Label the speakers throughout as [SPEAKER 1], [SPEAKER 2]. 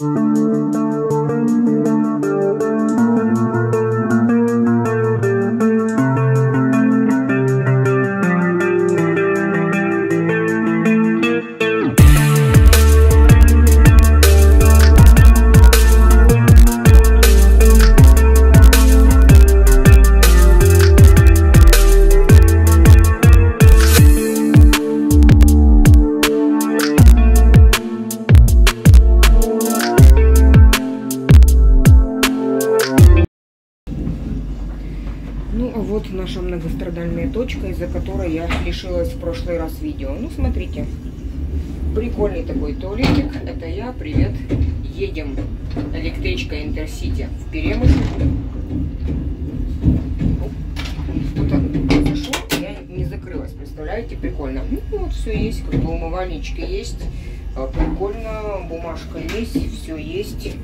[SPEAKER 1] Ну, наша многострадальная точка, из-за которой я лишилась в прошлый раз видео. Ну, смотрите, прикольный такой туалетик. Это я, привет. Едем электричка Интерсити в Перемышль. Так произошло, я не закрылась, представляете, прикольно. Ну, вот все есть, как бы умывальнички есть. А, Прикольно, бумажка есть, все есть.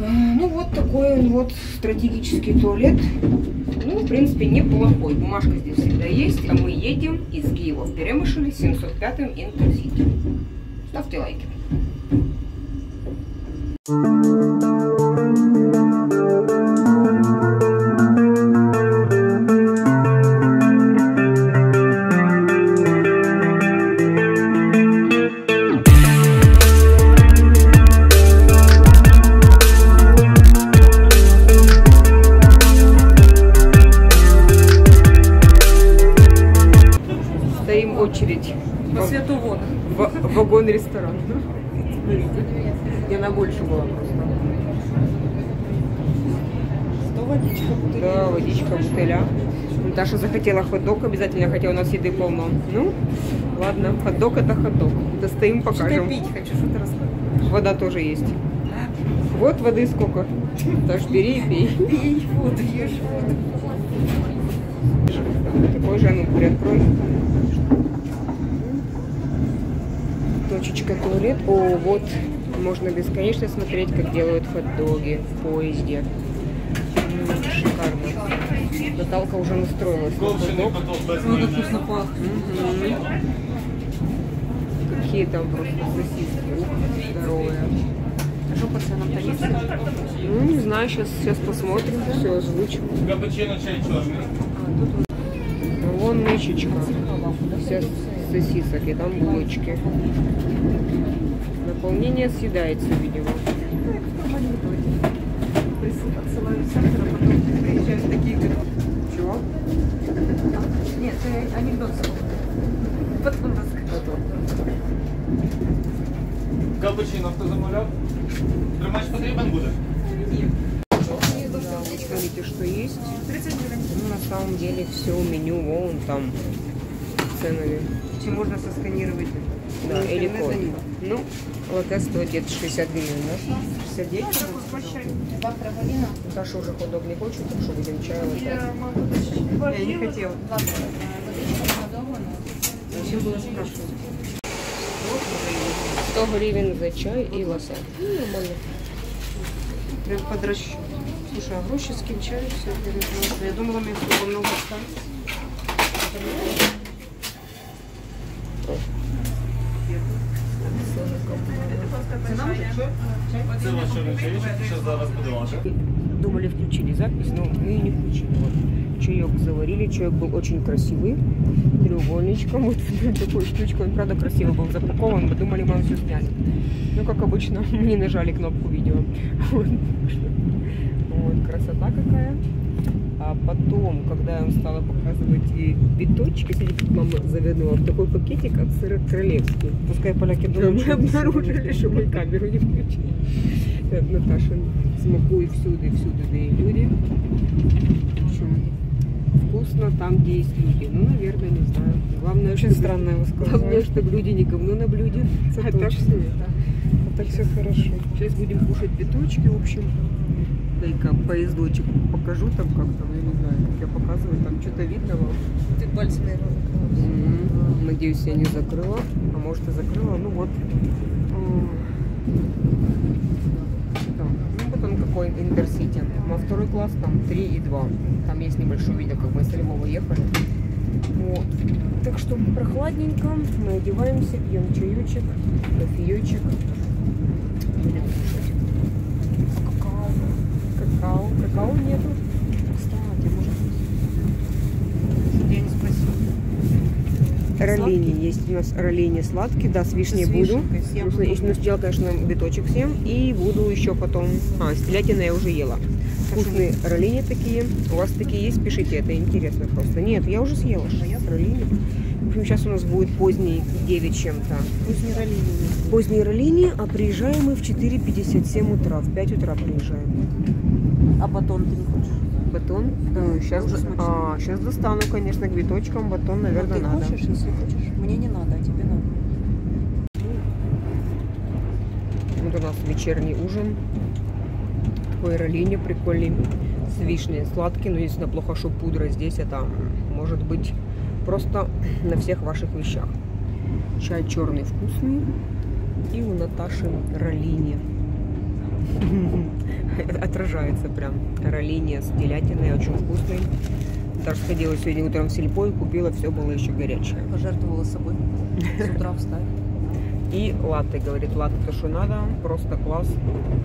[SPEAKER 1] А, Ну, вот такой он вот стратегический туалет. Ну, в принципе, неплохой. Бумажка здесь всегда есть. А мы едем из Киева в Перемышль 705-м Интерсити. Ставьте лайки. Стоим бутыля. Даша захотела хот-дог, обязательно, хотя у нас еды полно. Ну, ладно, хот-дог это хот-дог. Достоим,
[SPEAKER 2] Что-то
[SPEAKER 1] покажем.
[SPEAKER 2] пить хочу, что ты рассказываешь.
[SPEAKER 1] Вода тоже есть. Вот воды сколько. Даш, бери и пей.
[SPEAKER 2] Пей воду, ешь воду.
[SPEAKER 1] Такой же, а ну, приоткрой. Точечка туалет. О, вот можно бесконечно смотреть, как делают хот-доги в поезде. Шикарно. Наталка уже настроилась на хот-дог.
[SPEAKER 2] Вода вкусно пахнет.
[SPEAKER 1] Какие там просто сосиски. Ух, здоровые.
[SPEAKER 2] А что по есть?
[SPEAKER 1] Ну, не знаю, сейчас, сейчас посмотрим, все озвучим.
[SPEAKER 3] Капучино чай черный.
[SPEAKER 1] Вон мышечка. Вся сосисок, и там булочки. Наполнение съедается, видимо.
[SPEAKER 2] Отсылаю сахар, а потом приезжают такие, говорят,
[SPEAKER 1] Чего?
[SPEAKER 2] нет, ты анекдот вспомни. Потом расскажу.
[SPEAKER 3] Капучино хто замовляв? Тримач потрібен буде?
[SPEAKER 1] Вот смотрите, что есть.
[SPEAKER 2] 30 гривен.
[SPEAKER 1] Ну, на самом деле все меню вон там ценами.
[SPEAKER 2] Чи можно сосканировать?
[SPEAKER 1] Да, или код.
[SPEAKER 2] за ним.
[SPEAKER 1] Ну, латте стоит где-то 60 гривен, да?
[SPEAKER 2] 69?
[SPEAKER 4] Завтра Галина.
[SPEAKER 1] Даша уже ходок не хочет, так что будем чай латте.
[SPEAKER 2] Я не хотела. Зачем было спрашивать?
[SPEAKER 1] 100 гривен за чай и латте. Ну, нормально.
[SPEAKER 2] Прям под расчет. Слушай, а гроши скинчали все Я думала, мне только много осталось.
[SPEAKER 3] Це ваш чорний чай, що зараз буде ваше.
[SPEAKER 1] Думали, включили запись, но мы ее не включили. Чаек заварили, чаек был очень красивый, треугольничком, вот такой штучкой. Он, правда, красиво был запакован, мы думали, мы все сняли. Ну, как обычно, мы не нажали кнопку видео. Вот, Вот, красота какая. А потом, когда я вам стала показывать и биточки, смотрите, мама завернула в такой пакетик от сыра королевский.
[SPEAKER 2] Пускай поляки думают,
[SPEAKER 1] мы обнаружили, что мы камеру не включили. Наташа смакует всюду и всюду, да и люди. Вкусно там, где есть люди. Ну, наверное, не знаю. Главное,
[SPEAKER 2] Очень
[SPEAKER 1] чтобы-
[SPEAKER 2] странное
[SPEAKER 1] Главное,
[SPEAKER 2] высказывание.
[SPEAKER 1] чтобы люди не говно на блюде.
[SPEAKER 2] Это
[SPEAKER 1] А так все это.
[SPEAKER 2] А так все хорошо.
[SPEAKER 1] Сейчас будем кушать биточки, в общем. Дай-ка поездочек покажу там как-то, ну, я не знаю, как я показываю, там что-то видно вам.
[SPEAKER 2] Ты наверное,
[SPEAKER 1] М, Надеюсь, я не закрыла. А может и закрыла. Ну вот. Какой Интерсити. Во второй класс там 3 и 2. Там есть небольшой видео, как мы с Львова ехали. Вот. Так что прохладненько. Мы одеваемся, пьем чаечек, кофеечек. Роллини. Есть у нас роллини сладкие, да, с вишней
[SPEAKER 2] С
[SPEAKER 1] буду. ну, сначала, конечно, биточек съем и буду еще потом... А, с телятиной я уже ела. Вкусные роллини такие. У вас такие есть? Пишите, это интересно просто. Нет, я уже съела роллини. В общем, сейчас у нас будет поздний 9 чем-то.
[SPEAKER 2] Поздний роллини.
[SPEAKER 1] Поздние роллини, а приезжаем мы в 4.57 утра. В 5 утра приезжаем.
[SPEAKER 2] А батон ты не хочешь?
[SPEAKER 1] Батон?
[SPEAKER 2] Да,
[SPEAKER 1] сейчас,
[SPEAKER 2] уже смачно.
[SPEAKER 1] а, сейчас достану, конечно, к биточкам. Батон, наверное,
[SPEAKER 2] ты
[SPEAKER 1] надо.
[SPEAKER 2] хочешь, если хочешь? Мне не надо, а тебе надо.
[SPEAKER 1] Вот у нас вечерний ужин. Такой роллини прикольный. С вишней. Сладкий, но единственное плохо, что пудра здесь. Это может быть просто на всех ваших вещах. Чай черный вкусный. И у Наташи роллини. Отражается прям. Роллини с телятиной. Очень вкусный. Даже сходила сегодня утром в сельпо и купила. Все было еще горячее.
[SPEAKER 2] Пожертвовала собой. С утра встать.
[SPEAKER 1] И латте, говорит, латте то, что надо, просто класс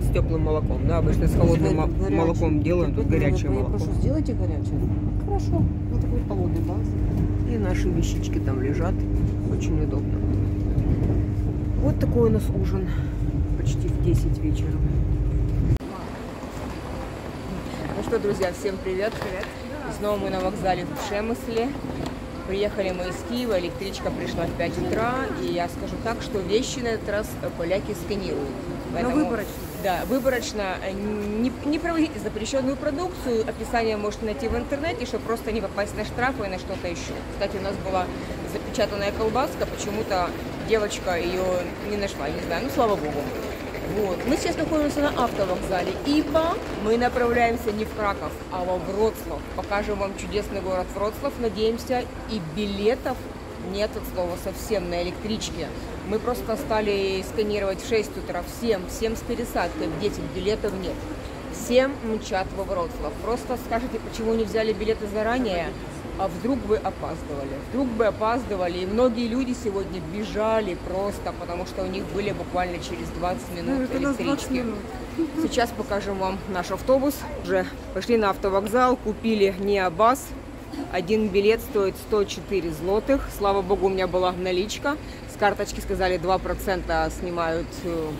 [SPEAKER 1] с теплым молоком. Да, обычно с холодным
[SPEAKER 2] Горячее.
[SPEAKER 1] молоком делаем, тут горячее
[SPEAKER 2] я
[SPEAKER 1] молоко.
[SPEAKER 2] прошу, сделайте горячее. Хорошо. На такой холодной базе.
[SPEAKER 1] И наши вещички там лежат, очень удобно. Вот такой у нас ужин, почти в 10 вечера. Ну что, друзья, всем привет. Привет. Снова мы на вокзале в Шемысле. Приехали мы из Киева, электричка пришла в 5 утра, и я скажу так, что вещи на этот раз поляки сканируют. Поэтому-
[SPEAKER 2] выборочно.
[SPEAKER 1] Да, выборочно. э, Не, не проводите запрещенную продукцию, описание можете найти в интернете, чтобы просто не попасть на штрафы и на что-то еще. Кстати, у нас была запечатанная колбаска, почему-то девочка ее не нашла, не знаю, ну слава богу. Вот. Мы сейчас находимся на автовокзале, ибо мы направляемся не в Краков, а во Вроцлав. Покажем вам чудесный город Вроцлав, надеемся, и билетов нет от слова совсем на электричке. Мы просто стали сканировать в 6 утра всем, всем с пересадкой, 10 билетов нет. Всем мчат во Вроцлав. Просто скажите, почему не взяли билеты заранее, а вдруг бы опаздывали. Вдруг бы опаздывали, и многие люди сегодня бежали просто, потому что у них были буквально через 20 минут электрички. Сейчас покажем вам наш автобус. Уже пошли на автовокзал, купили Необас. Один билет стоит 104 злотых. Слава богу, у меня была наличка. С карточки сказали 2% снимают э,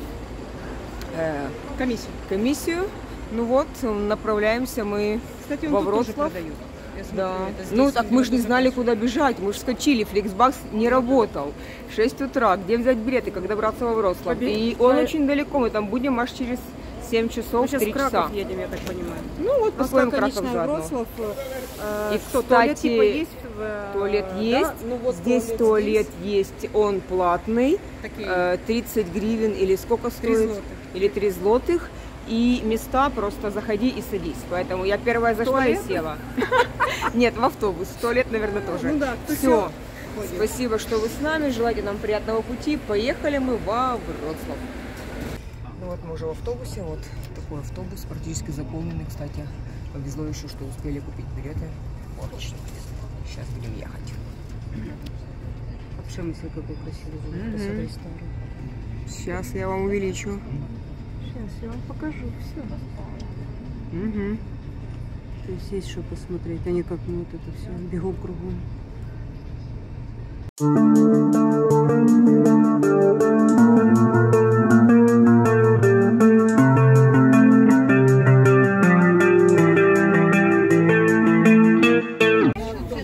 [SPEAKER 1] э,
[SPEAKER 2] Комиссию.
[SPEAKER 1] комиссию. Ну вот, направляемся мы
[SPEAKER 2] Кстати,
[SPEAKER 1] во
[SPEAKER 2] он тоже
[SPEAKER 1] Вроцлав.
[SPEAKER 2] продают. Я смотрю,
[SPEAKER 1] Да.
[SPEAKER 2] это здесь
[SPEAKER 1] Ну так мы же не знали, куда бежать. Мы же скочили, фликсбакс не работал. 6 утра. Где взять билеты, как добраться во Вроцлав?
[SPEAKER 2] Побе-
[SPEAKER 1] И он
[SPEAKER 2] По-
[SPEAKER 1] очень далеко. Мы там будем аж через 7 часов,
[SPEAKER 2] Мы сейчас
[SPEAKER 1] 3
[SPEAKER 2] в Краков
[SPEAKER 1] часа.
[SPEAKER 2] едем, я так понимаю.
[SPEAKER 1] Ну вот, посмотрим Краков заодно.
[SPEAKER 2] Вроцлав. э,
[SPEAKER 1] И,
[SPEAKER 2] что, туалет
[SPEAKER 1] кстати,
[SPEAKER 2] типа есть? в, э,
[SPEAKER 1] Туалет
[SPEAKER 2] да?
[SPEAKER 1] есть,
[SPEAKER 2] Ну, вот
[SPEAKER 1] здесь туалет есть, он платный,
[SPEAKER 2] Такие.
[SPEAKER 1] э, 30 гривен или сколько стоит?
[SPEAKER 2] злотых.
[SPEAKER 1] Или 3 злотых. И места просто заходи и садись. Поэтому я первая зашла
[SPEAKER 2] туалет?
[SPEAKER 1] и села. Нет, в автобус. В туалет, наверное, тоже.
[SPEAKER 2] Ну да,
[SPEAKER 1] Все. Спасибо, что вы с нами. Желайте нам приятного пути. Поехали мы во Вроцлав. Ну вот мы уже в автобусе. Вот такой автобус, практически заполненный, кстати. Повезло еще, что успели купить билеты. Отлично. Сейчас будем ехать.
[SPEAKER 2] Вообще мысли какой красивый. Посмотри, старый.
[SPEAKER 1] Сейчас я вам увеличу.
[SPEAKER 2] Сейчас я вам покажу все.
[SPEAKER 1] Угу.
[SPEAKER 2] То есть есть что посмотреть, а не как мы вот это все бегом кругом.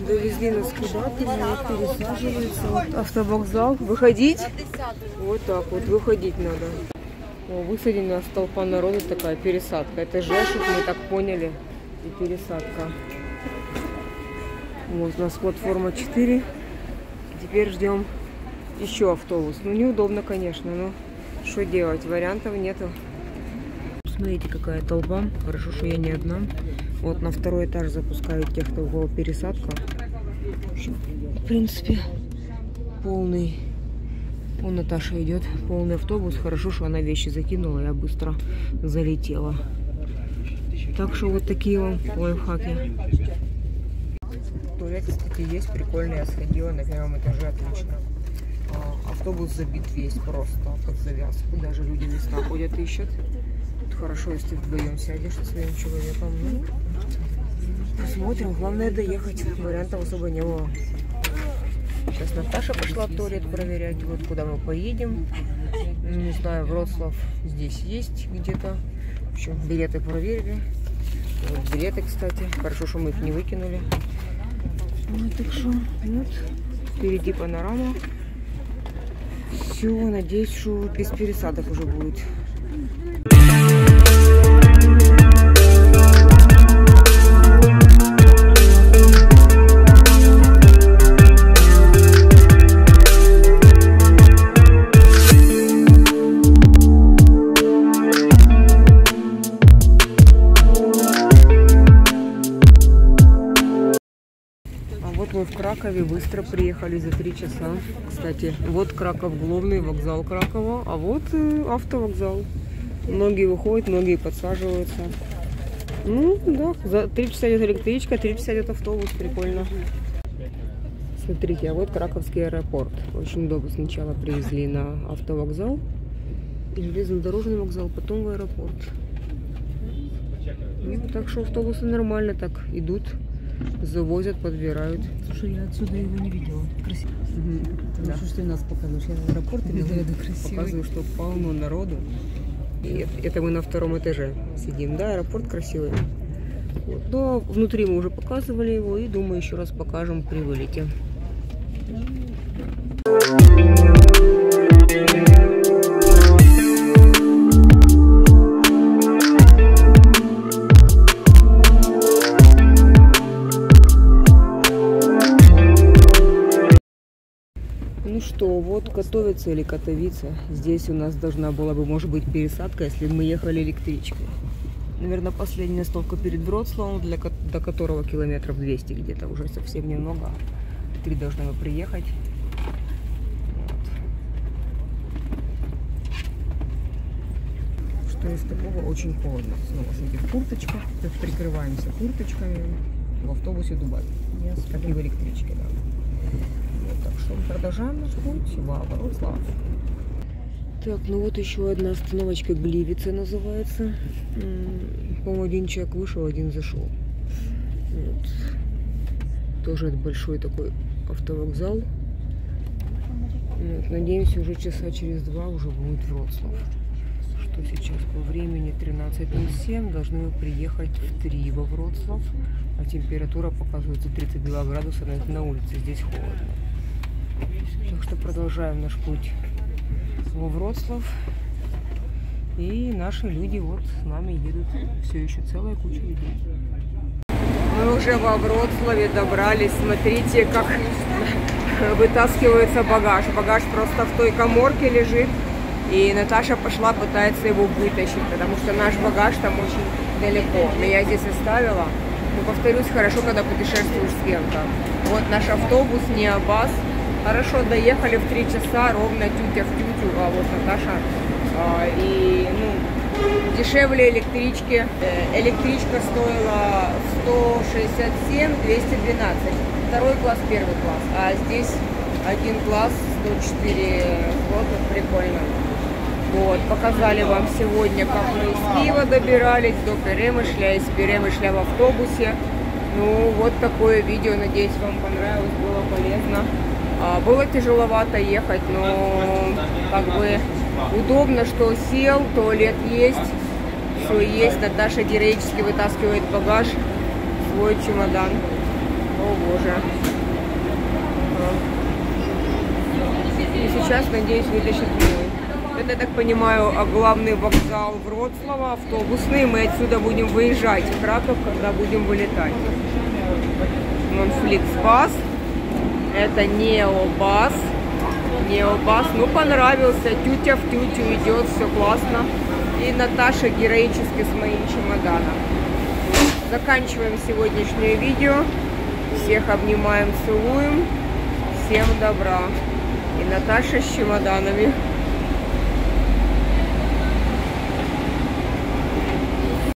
[SPEAKER 1] Довезли нас куда-то, автовокзал. Выходить? Вот так вот, выходить надо. Высадили нас толпа народу такая, пересадка. Это Жешев, мы так поняли. И пересадка. Вот у нас платформа 4. Теперь ждем еще автобус. Ну, неудобно, конечно, но что делать? Вариантов нету. Смотрите, какая толпа. Хорошо, что я не одна. Вот на второй этаж запускают тех, кто была пересадка. В принципе, полный. Вон Наташа идет. Полный автобус. Хорошо, что она вещи закинула. Я быстро залетела. Так что вот такие вам лайфхаки. Туалет, кстати, есть. Прикольно. Я сходила на первом этаже. Отлично. А, Автобус забит весь просто под завязку. Даже люди места ходят ищут. Тут хорошо, если вдвоем сядешь со своим человеком. Ну, посмотрим. Главное доехать. Вариантов особо не было. Сейчас Наташа пошла в туалет проверять, вот куда мы поедем. Не знаю, Вроцлав здесь есть где-то. В общем, билеты проверили. Вот билеты, кстати. Хорошо, что мы их не выкинули. Ну, так что, вот, впереди панорама. Все, надеюсь, что без пересадок уже будет. Быстро приехали за три часа. Кстати, вот Краков главный вокзал Кракова, а вот э, автовокзал. Многие выходят, многие подсаживаются. Ну, да, за три часа идет электричка, три часа идет автобус, прикольно. Смотрите, а вот Краковский аэропорт. Очень удобно. Сначала привезли на автовокзал, железнодорожный вокзал, потом в аэропорт. Ну, так что автобусы нормально так идут, завозят, подбирают.
[SPEAKER 5] Слушай, я отсюда его не видела. Красиво.
[SPEAKER 1] Да.
[SPEAKER 5] Что ж ты нас показываешь? Я в аэропорт видела, это красиво.
[SPEAKER 1] Показываю, что полно народу. И это- мы на втором этаже сидим. Да, аэропорт красивый. Вот. Но внутри мы уже показывали его и думаю еще раз покажем при вылете. Ну что, вот готовится или Катовица. Здесь у нас должна была бы, может быть, пересадка, если мы ехали электричкой. Наверное, последняя остановка перед Вроцлавом, для, до которого километров 200 где-то, уже совсем немного. Три должны мы приехать. Вот. Что из такого очень холодно. Снова курточках, так прикрываемся курточками. В автобусе Дубай. Как и в электричке, да. Что продолжаем наш путь во Вроцлав. Так, ну вот еще одна остановочка Гливица называется. По-моему, один человек вышел, один зашел. Вот. Тоже это большой такой автовокзал. Вот, надеемся, уже часа через два уже будет Вроцлав. Что сейчас по времени 13.07. Должны приехать в 3 во Вроцлав. А температура показывается 32 градуса на улице. Здесь холодно. Так что продолжаем наш путь во Вроцлав. И наши люди вот с нами едут. Все еще целая куча людей. Мы уже во Вроцлаве добрались. Смотрите, как вытаскивается багаж. Багаж просто в той коморке лежит. И Наташа пошла, пытается его вытащить, потому что наш багаж там очень далеко. Но я здесь оставила. Но повторюсь, хорошо, когда путешествуешь с кем-то. Вот наш автобус, не Абас. Хорошо доехали в три часа, ровно тютя в тютю, а вот Наташа. А, и, ну, дешевле электрички. Э, Электричка стоила 167, 212. Второй класс, первый класс. А здесь один класс, 104 злотых, прикольно. Вот, показали вам сегодня, как мы из Киева добирались до Перемышля, из Перемышля в автобусе. Ну, вот такое видео, надеюсь, вам понравилось, было полезно. А, было тяжеловато ехать, но как бы удобно, что сел, туалет есть, все есть. Наташа героически вытаскивает багаж, свой чемодан. О боже. И сейчас, надеюсь, вытащит мой. Это, я так понимаю, а главный вокзал Вроцлава, автобусный. Мы отсюда будем выезжать в Краков, когда будем вылетать. Вон Фликсбас. Это Необас. Необас. Ну, понравился. Тютя в тютю идет, все классно. И Наташа героически с моим чемоданом. Заканчиваем сегодняшнее видео. Всех обнимаем, целуем. Всем добра. И Наташа с чемоданами.